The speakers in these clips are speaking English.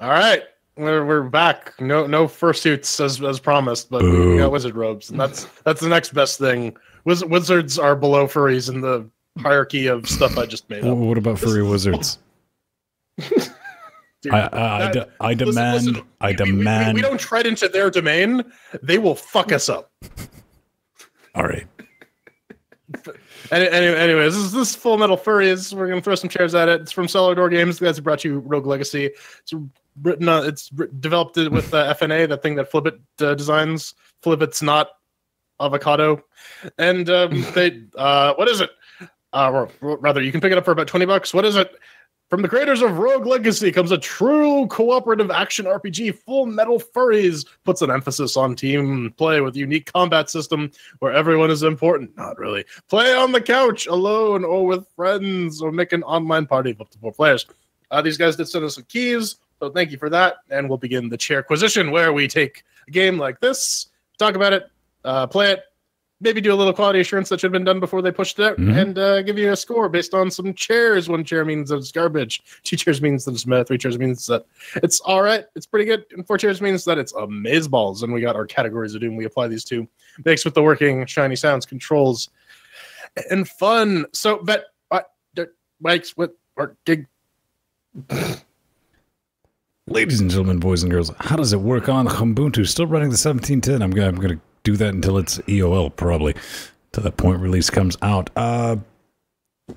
All right, we're, we're back. No no fursuits as as promised, but we Boo. got wizard robes, and that's that's the next best thing. Wiz- wizards are below furries in the hierarchy of stuff I just made up. What about furry wizards? Dude, I I, I, that- I listen, demand listen, I we- we- we- demand. We, don't tread into their domain; they will fuck us up. All right. Any, any, anyways, this is this Full Metal Furies. We're gonna throw some chairs at it. It's from Cellar Door Games. The guys who brought you Rogue Legacy. It's written. Uh, it's developed it with uh, FNA, that thing that Flibit uh, designs. Flibit's not avocado, and um, they. Uh, what is it? Uh, or, or rather, you can pick it up for about twenty bucks. What is it? From the creators of Rogue Legacy comes a true cooperative action RPG. Full Metal Furies puts an emphasis on team play with a unique combat system where everyone is important. Not really. Play on the couch, alone, or with friends, or make an online party of up to four players. Uh, these guys did send us some keys, so thank you for that. And we'll begin the ChairQAsition, where we take a game like this, talk about it, uh, play it, maybe do a little quality assurance that should have been done before they pushed it out, Mhm. and uh, give you a score based on some chairs. One chair means that it's garbage. Two chairs means that it's meh. Three chairs means that it's all right. It's pretty good. And four chairs means that it's amazeballs. And we got our categories of doom. We apply these to mixed with the working shiny sounds, controls, and fun. So, but Mike's what, or gig. Ladies and gentlemen, boys and girls, how does it work on Ubuntu? Still running the 1710. I'm gonna I'm gonna do that until it's EOL probably. Till that point release comes out. Uh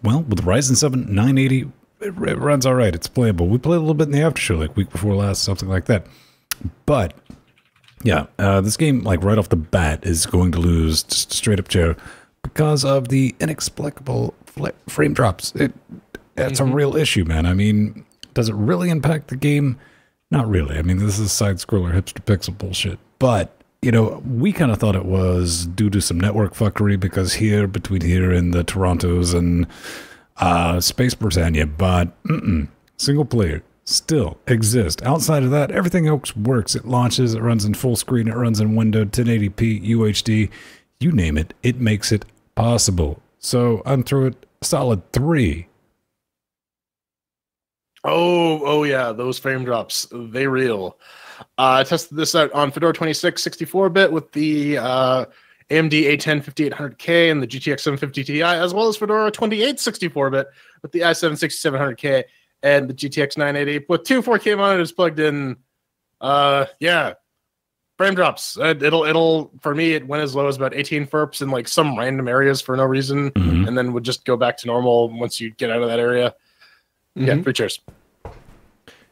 well, with Ryzen 7 980, it, it runs all right. It's playable. We played a little bit in the after show, like week before last, something like that. But yeah, uh, this game, like right off the bat, is going to lose just straight up chair because of the inexplicable frame drops. It it's a real issue, man. I mean, does it really impact the game? Not really. I mean, this is side scroller hipster pixel bullshit. But you know, we kind of thought it was due to some network fuckery because here, between here and the Torontos and uh, Space Britannia, but single player still exists. Outside of that, everything else works. It launches, it runs in full screen, it runs in window 1080p, UHD, you name it, it makes it possible. So I'm through it solid three. Oh, oh yeah, those frame drops, they real. Uh, I tested this out on Fedora 26 64 bit with the uh, AMD A10 5800K and the GTX 750 Ti, as well as Fedora 28 64 bit with the i7 6700K and the GTX 980 with two 4K monitors plugged in. Uh, yeah, frame drops. Uh, it'll it'll for me it went as low as about 18 FERPs in like some random areas for no reason, Mhm. and then would just go back to normal once you get out of that area. Yeah, Mhm. three cheers.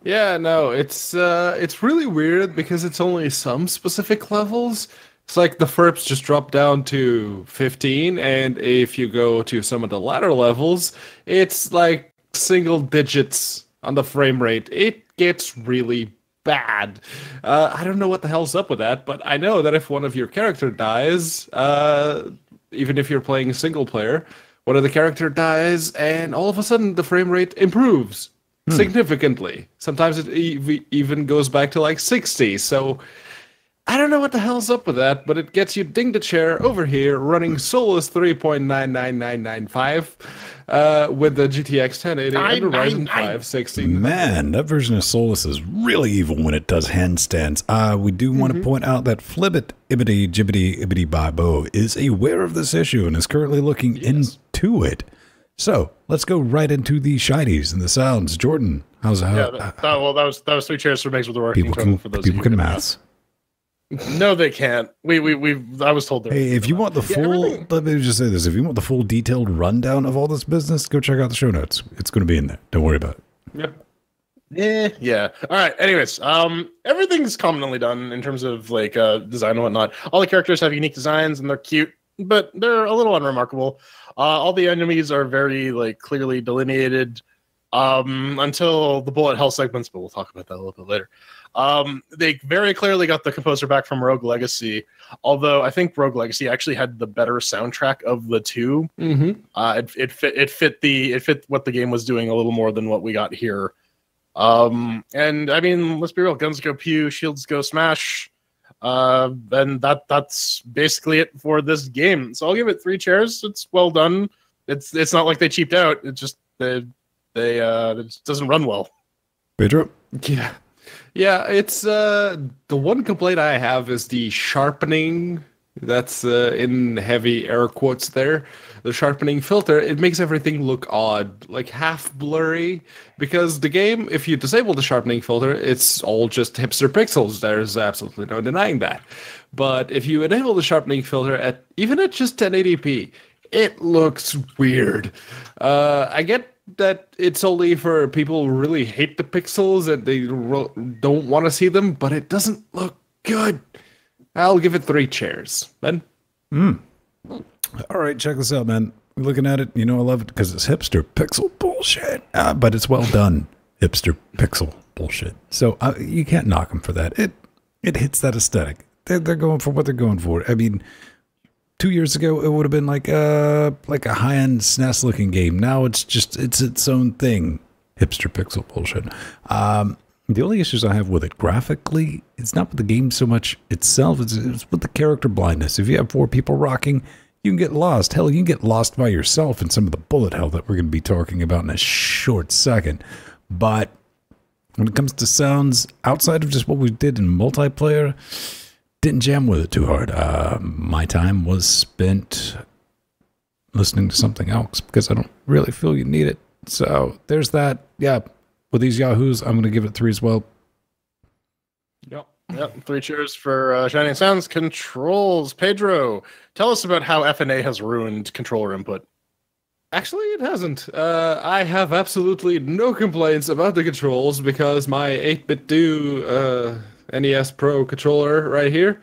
Yeah, no, it's uh it's really weird because it's only some specific levels. It's like the FERPs just drop down to 15, and if you go to some of the latter levels, it's like single digits on the frame rate. It gets really bad. Uh, I don't know what the hell's up with that, but I know that if one of your character dies, uh, even if you're playing single player, one of the character dies, and all of a sudden the frame rate improves significantly. Sometimes it ev- even goes back to like 60. So I don't know what the hell's up with that, but it gets you ding the chair over here running Solus 3.99995 uh, with the GTX 1080 and the Ryzen 5 16. Man, that version of Solus is really evil when it does handstands. Uh, we do want to point out that Flibbit Ibbity Jibbity Ibbity Bibo is aware of this issue and is currently looking into it. So let's go right into the shinies and the sounds. Jordan, how's how, Yeah, that, that- well, that was that was three chairs for makes with the working people can for those people can who maths. No, they can't. We we we. I was told. Hey, if you want the Yeah, full, everything- let me just say this: if you want the full detailed rundown of all this business, go check out the show notes. It's going to be in there. Don't worry about it. Yep. Yeah, yeah. All right. Anyways, um, everything's commonly done in terms of like uh design and whatnot. All the characters have unique designs and they're cute, but they're a little unremarkable. Uh, all the enemies are very like clearly delineated. Um, until the bullet hell segments, but we'll talk about that a little bit later. Um, they very clearly got the composer back from Rogue Legacy, although I think Rogue Legacy actually had the better soundtrack of the two. Mm-hmm. Uh, it, it fit it fit the it fit what the game was doing a little more than what we got here. Um, and I mean, let's be real, guns go pew, shields go smash. Uh, and that that's basically it for this game. So I'll give it three chairs. It's well done. It's it's not like they cheaped out. It just they they uh it just doesn't run well. Pedro, Yeah. Yeah, it's uh the one complaint I have is the sharpening. That's uh, in heavy air quotes there. The sharpening filter it makes everything look odd, like half blurry. Because the game, if you disable the sharpening filter, it's all just hipster pixels. There's absolutely no denying that. But if you enable the sharpening filter at even at just 1080p, it looks weird. Uh, I get that it's only for people who really hate the pixels and they don't want to see them, but it doesn't look good. I'll give it three chairs. Ben? All right, check this out, man. Looking at it, you know I love it because it's hipster pixel bullshit, uh, but it's well done hipster pixel bullshit. So uh, you can't knock them for that. It it hits that aesthetic. They're, they're going for what they're going for. I mean, two years ago it would have been like a like a high end SNES looking game. Now it's just it's its own thing. Hipster pixel bullshit. Um, the only issues I have with it graphically, it's not with the game so much itself. It's, it's with the character blindness. If you have four people rocking, you can get lost. Hell, you can get lost by yourself in some of the bullet hell that we're going to be talking about in a short second. But when it comes to sounds outside of just what we did in multiplayer, didn't jam with it too hard. Uh, my time was spent listening to something else because I don't really feel you need it. So there's that. Yeah, with these yahoos, I'm going to give it three as well. Yep. Yep, three cheers for uh, Shining Sounds. Controls, Pedro. Tell us about how FNA has ruined controller input. Actually, it hasn't. Uh, I have absolutely no complaints about the controls because my 8BitDo uh, NES Pro controller right here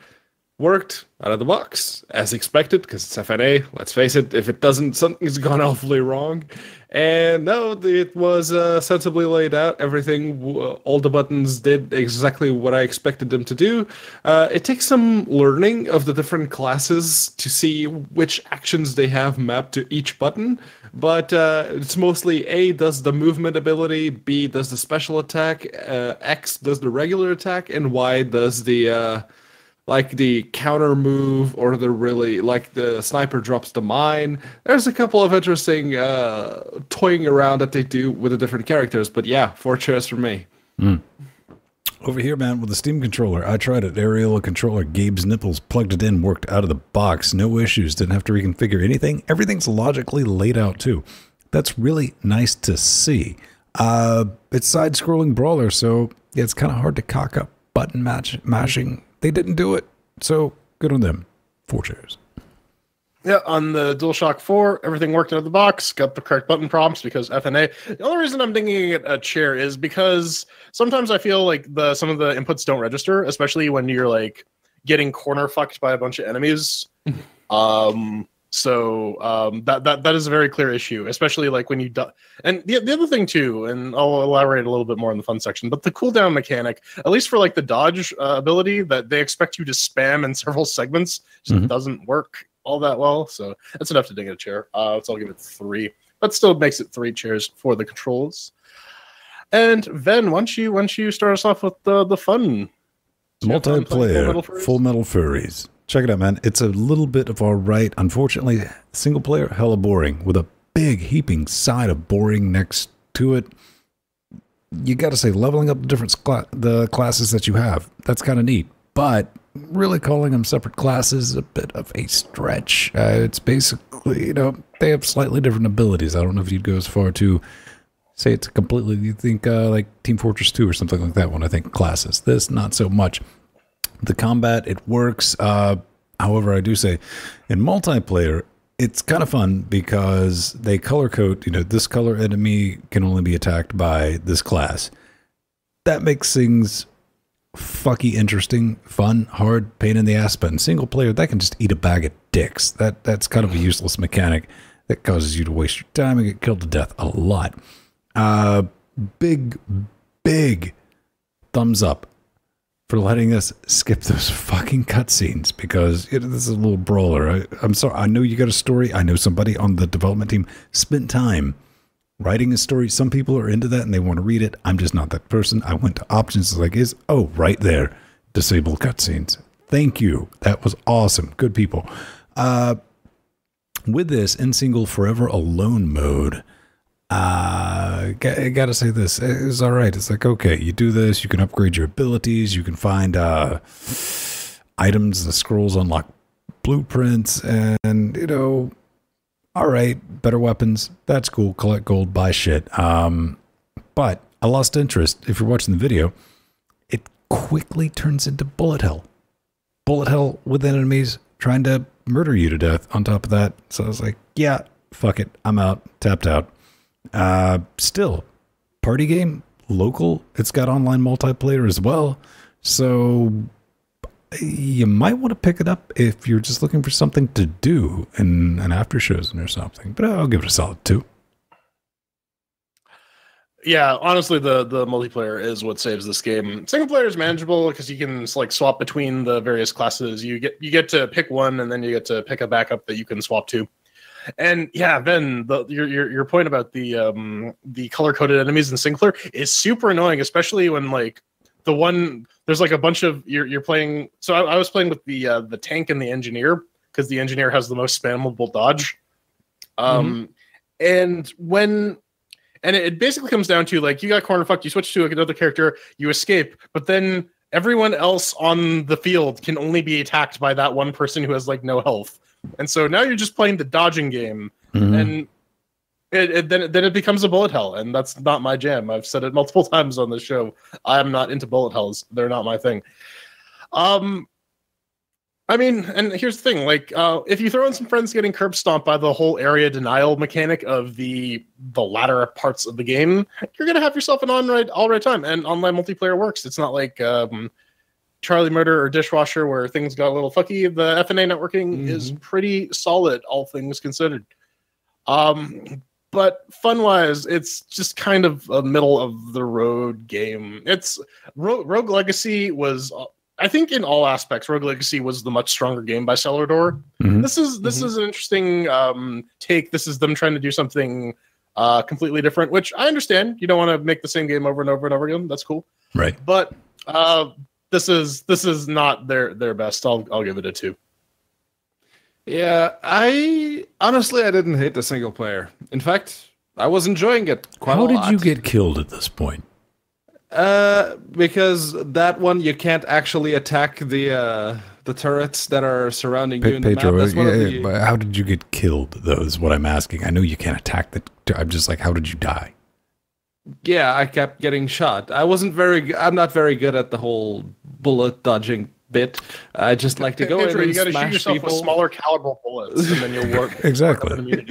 worked out of the box as expected because it's FNA. Let's face it, if it doesn't, something's gone awfully wrong. And no, it was uh, sensibly laid out. Everything, all the buttons did exactly what I expected them to do. Uh, it takes some learning of the different classes to see which actions they have mapped to each button. But uh, it's mostly A does the movement ability, B does the special attack, uh, X does the regular attack, and Y does the uh, like the counter move or the really like the sniper drops the mine. There's a couple of interesting uh, toying around that they do with the different characters. But yeah, four chairs for me. Over here, man, with the Steam controller, I tried it. Areola controller, Gabe's nipples, plugged it in, worked out of the box, no issues, didn't have to reconfigure anything. Everything's logically laid out too. That's really nice to see. Uh, it's side-scrolling brawler, so yeah, it's kind of hard to cock up button match mashing. They didn't do it, so good on them. Four chairs. Yeah, on the DualShock 4, everything worked out of the box, got the correct button prompts because FNA. The only reason I'm thinking it a chair is because sometimes I feel like the some of the inputs don't register, especially when you're like getting corner fucked by a bunch of enemies. um so um that that that is a very clear issue, especially like when you do- and the, the other thing too, and I'll elaborate a little bit more in the fun section, but the cooldown mechanic, at least for like the dodge uh, ability that they expect you to spam in several segments, just Mhm. doesn't work all that well. So that's enough to dig in a chair. Uh, so I'll give it three. That still makes it three chairs for the controls. And then why don't you don't you start us off with the the fun? Do you have fun playing Full Metal Multiplayer? Full Metal Furies. Check it out, man. It's a little bit of all right. Unfortunately, single player, hella boring, with a big heaping side of boring next to it. You got to say, leveling up the different cla- the classes that you have. That's kind of neat. But really calling them separate classes is a bit of a stretch. Uh, it's basically, you know, they have slightly different abilities. I don't know if you'd go as far to say it's completely, you think uh, like Team Fortress 2 or something like that when I think classes. This, not so much the combat it works. Uh however i do say in multiplayer it's kind of fun because they color code you know this color enemy can only be attacked by this class. That makes things fucky interesting fun hard pain in the ass but in single player that can just eat a bag of dicks. That that's kind of a useless mechanic that causes you to waste your time and get killed to death a lot. Uh big big thumbs up for letting us skip those fucking cutscenes because it, this is a little brawler. I, I'm sorry. I know you got a story. I know somebody on the development team spent time writing a story. Some people are into that and they want to read it. I'm just not that person. I went to options like is oh right there, disable cutscenes. Thank you. That was awesome. Good people. Uh, with this in single forever alone mode, uh, I gotta say this. It's all right. It's like, okay, you do this, you can upgrade your abilities, you can find uh, items, the scrolls unlock blueprints, and, you know, all right, better weapons. That's cool. Collect gold, buy shit. Um, but I lost interest. If you're watching the video, it quickly turns into bullet hell. Bullet hell with enemies trying to murder you to death on top of that. So I was like, yeah, fuck it. I'm out. Tapped out. Uh, still, party game, local. It's got online multiplayer as well. So you might want to pick it up if you're just looking for something to do in an after shows or something. But I'll give it a solid two. Yeah, honestly, the the multiplayer is what saves this game. Single player is manageable because you can like swap between the various classes. You get you get to pick one, and then you get to pick a backup that you can swap to. And yeah, Ben, the, your, your your point about the um the color coded enemies in single player is super annoying, especially when like the one there's like a bunch of you're you're playing. So I, I was playing with the uh, the tank and the engineer because the engineer has the most spammable dodge. Um, mm-hmm. and when and it, basically comes down to like you got corner fucked, you switch to another character, you escape, but then everyone else on the field can only be attacked by that one person who has like no health. And so now you're just playing the dodging game, mm-hmm. and it, it, then then it becomes a bullet hell, and that's not my jam. I've said it multiple times on the show. I'm not into bullet hells; they're not my thing. Um, I mean, and here's the thing: like, uh, if you throw in some friends getting curb stomped by the whole area denial mechanic of the the latter parts of the game, you're gonna have yourself an on right all right time. And online multiplayer works. It's not like um, Charlie Murder or Dishwasher where things got a little fucky. The FNA networking mm-hmm. is pretty solid, all things considered. Um, but fun wise, it's just kind of a middle of the road game. It's Rogue, Rogue Legacy was I think in all aspects, Rogue Legacy was the much stronger game by Cellar Door. Mm-hmm. This is this mm-hmm. is an interesting um, take. This is them trying to do something uh, completely different, which I understand. You don't want to make the same game over and over and over again. That's cool, right? But uh, this is this is not their their best. I'll I'll give it a two. Yeah, I honestly I didn't hate the single player. In fact, I was enjoying it quite. How did lot. you get killed at this point? Uh, because that one you can't actually attack the uh, the turrets that are surrounding Pe- you in Pedro, the map. Yeah, the... How did you get killed? Though is what I'm asking. I know you can't attack the. I'm just like, how did you die? Yeah, I kept getting shot. I wasn't very. I'm not very good at the whole bullet dodging bit. I just like to go Pedro, in and you gotta shoot yourself people. with smaller caliber bullets, and then you'll work exactly.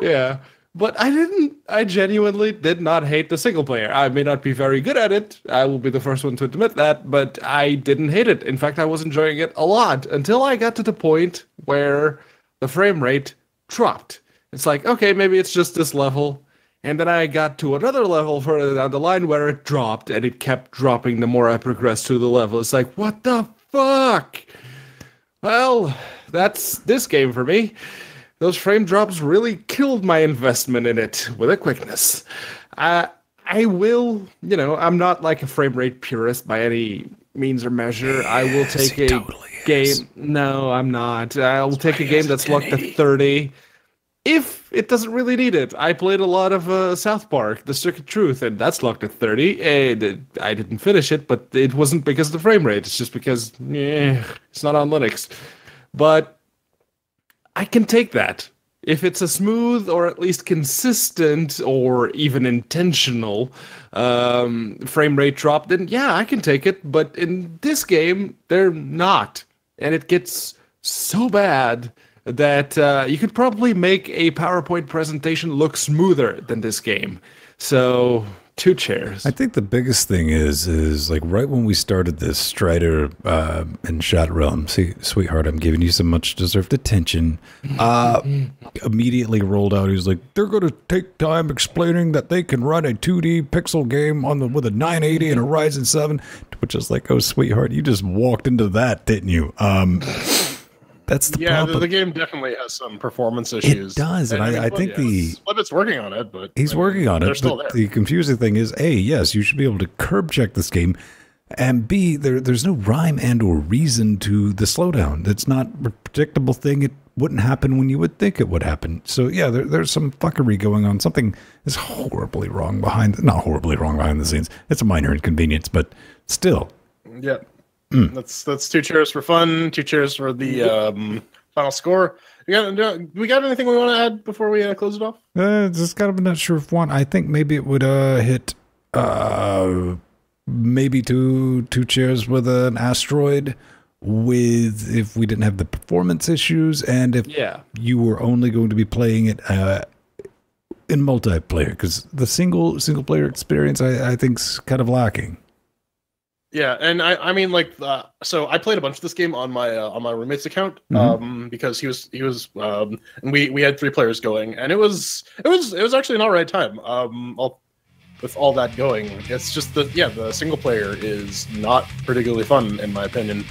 yeah. But I didn't. I genuinely did not hate the single player. I may not be very good at it. I will be the first one to admit that. But I didn't hate it. In fact, I was enjoying it a lot until I got to the point where the frame rate dropped. It's like, okay, maybe it's just this level. And then I got to another level further down the line where it dropped and it kept dropping the more I progressed through the level. It's like, what the fuck? Well, that's this game for me those frame drops really killed my investment in it with a quickness. Uh, I will, you know, I'm not like a frame rate purist by any means or measure. I will take a totally game. Is. No, I'm not. I will take a game that's locked at 30 if it doesn't really need it. I played a lot of uh, South Park, The of Truth, and that's locked at 30. And I didn't finish it, but it wasn't because of the frame rate. It's just because eh, it's not on Linux. But I can take that. If it's a smooth or at least consistent or even intentional um, frame rate drop, then yeah, I can take it. But in this game, they're not. And it gets so bad that uh, you could probably make a PowerPoint presentation look smoother than this game. So two chairs. I think the biggest thing is is like right when we started this Strider uh, and Shot Realm. See, sweetheart, I'm giving you some much deserved attention. Uh, immediately rolled out. He's like, they're going to take time explaining that they can run a 2D pixel game on the with a 980 and a Ryzen 7, which is like, oh, sweetheart, you just walked into that, didn't you? Um, that's the yeah. problem. The, the, game definitely has some performance issues. It does, and, and I, I, think the Split working on it, but he's working on it. Still there. The confusing thing is, a yes, you should be able to curb check this game, and b there there's no rhyme and or reason to the slowdown. It's not a predictable thing. It wouldn't happen when you would think it would happen. So yeah, there, there's some fuckery going on. Something is horribly wrong behind, not horribly wrong behind the scenes. It's a minor inconvenience, but still. Yeah. That's that's two cheers for fun, two cheers for the um, final score. We got, we got anything we want to add before we uh, close it off? Uh, just kind of not sure if one. I think maybe it would uh hit uh maybe two two chairs with an asteroid with if we didn't have the performance issues and if Yeah. you were only going to be playing it uh in multiplayer because the single single player experience I, I think's kind of lacking. Yeah, and I, I mean like uh, so I played a bunch of this game on my uh, on my roommate's account Mhm. um because he was he was um and we we had three players going and it was it was it was actually an all right time um all, with all that going it's just the yeah the single player is not particularly fun in my opinion